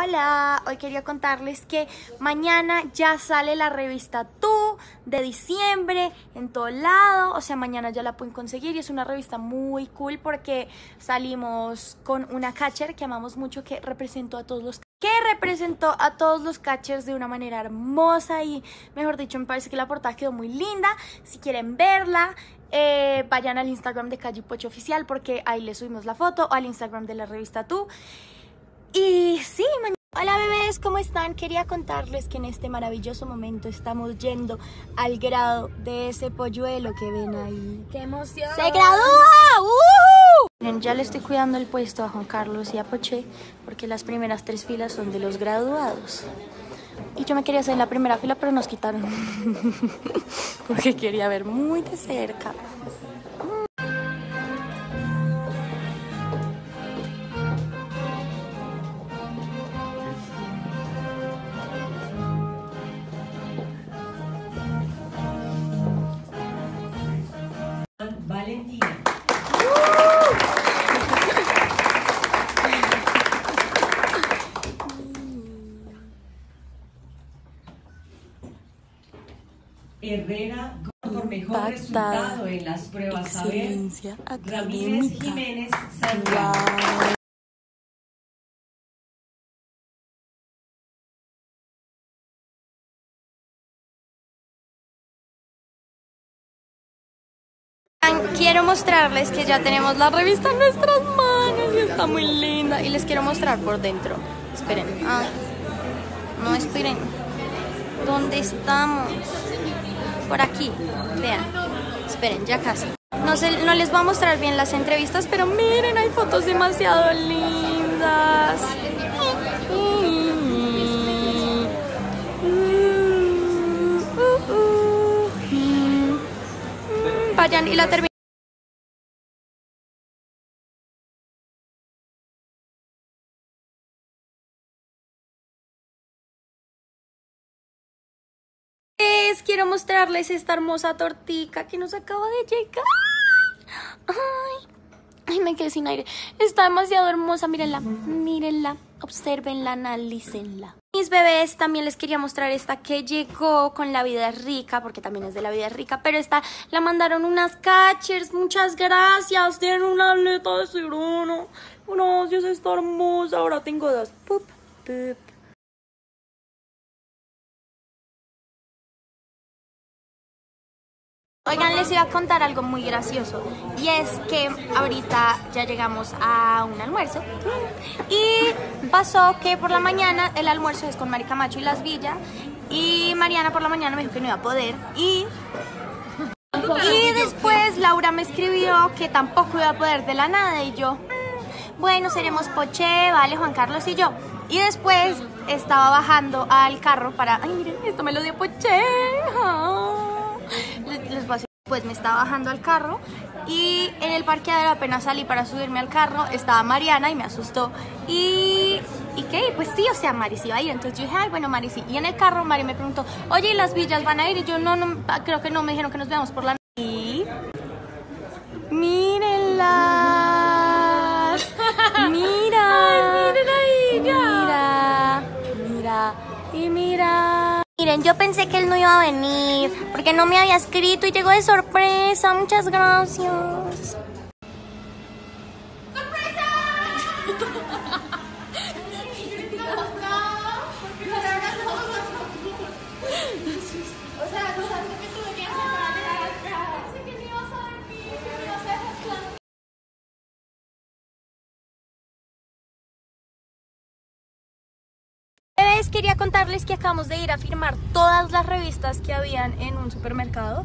Hola, hoy quería contarles que mañana ya sale la revista Tú de diciembre en todo lado, o sea, mañana ya la pueden conseguir y es una revista muy cool porque salimos con una catcher que amamos mucho que representó a todos los que representó a todos los catchers de una manera hermosa y mejor dicho me parece que la portada quedó muy linda. Si quieren verla, eh, vayan al Instagram de Calle Pocho Oficial porque ahí les subimos la foto o al Instagram de la revista Tú. Y sí, mañana... Hola bebés, ¿cómo están? Quería contarles que en este maravilloso momento estamos yendo al grado de ese polluelo que ven ahí. ¡Qué emoción! ¡Se gradúa! ¡Uh! Miren, ya le estoy cuidando el puesto a Juan Carlos y a Poché porque las primeras tres filas son de los graduados. Y yo me quería hacer en la primera fila, pero nos quitaron. porque quería ver muy de cerca. Herrera por mejor resultado en las pruebas saber. Excelencia Ramírez. Jiménez Santiago. Wow. Quiero mostrarles que ya tenemos la revista en nuestras manos y está muy linda. Y les quiero mostrar por dentro. Esperen. Ay. No, esperen. ¿Dónde estamos? Por aquí. Vean. Esperen, ya casi. No, sé, no les voy a mostrar bien las entrevistas, pero miren, hay fotos demasiado lindas. Vayan y la terminan. Quiero mostrarles esta hermosa tortica que nos acaba de llegar. Ay, ay, me quedé sin aire. Está demasiado hermosa, mírenla, mírenla, observenla, analícenla. Mis bebés también les quería mostrar esta que llegó con la vida rica, porque también es de la vida rica, pero esta la mandaron unas catchers, muchas gracias, tienen una aleta de ciruno. Gracias, está hermosa, ahora tengo dos. Pup, pup. Oigan, les iba a contar algo muy gracioso y es que ahorita ya llegamos a un almuerzo y pasó que por la mañana el almuerzo es con Mari Camacho y Las Villas y Mariana por la mañana me dijo que no iba a poder y y después Laura me escribió que tampoco iba a poder de la nada y yo, "Mm, bueno, seremos Poché, vale, Juan Carlos y yo. Y después estaba bajando al carro para, ay, miren, esto me lo dio Poché. Ah. Les, voy pues me estaba bajando al carro y en el parqueadero apenas salí para subirme al carro estaba Mariana y me asustó y ¿y qué? Pues sí, o sea, Mari sí iba a ir, entonces yo dije, ay, bueno, Mari sí. Y en el carro Mari me preguntó, oye, ¿y las villas van a ir? Y yo, no, no, creo que no, me dijeron que nos veamos por la Yo pensé que él no iba a venir porque no me había escrito y llegó de sorpresa. Muchas gracias. Quería contarles que acabamos de ir a firmar todas las revistas que habían en un supermercado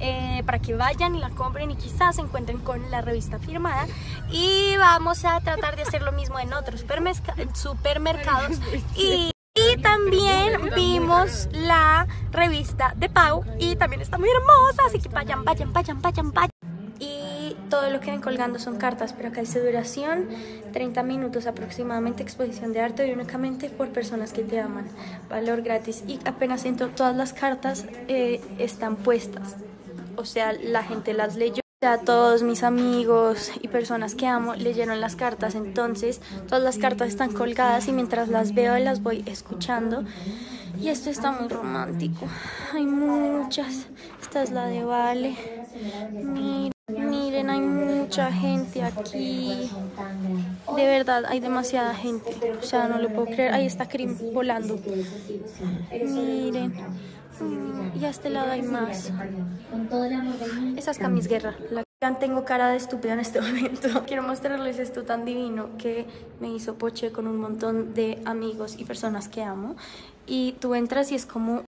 eh, para que vayan y la compren y quizás se encuentren con la revista firmada. Y vamos a tratar de hacer lo mismo en otros supermerca- supermercados. Y, y también vimos la revista de Pau y también está muy hermosa, así que vayan, vayan, vayan, vayan, vayan. Todo lo que ven colgando son cartas, pero acá dice duración, 30 minutos aproximadamente, exposición de arte y únicamente por personas que te aman, valor gratis. Y apenas entro, todas las cartas eh, están puestas, o sea, la gente las leyó Ya todos mis amigos y personas que amo leyeron las cartas, entonces todas las cartas están colgadas y mientras las veo las voy escuchando. Y esto está muy romántico. Hay muchas. Esta es la de Vale. Miren, miren, hay mucha gente aquí. De verdad, hay demasiada gente. O sea, no lo puedo creer. Ahí está Krim volando. Miren. Mm, Y a este lado hay más. Esa es Camis Guerra. La tengo cara de estúpida en este momento. Quiero mostrarles esto tan divino que me hizo Poche con un montón de amigos y personas que amo. Y tú entras y es como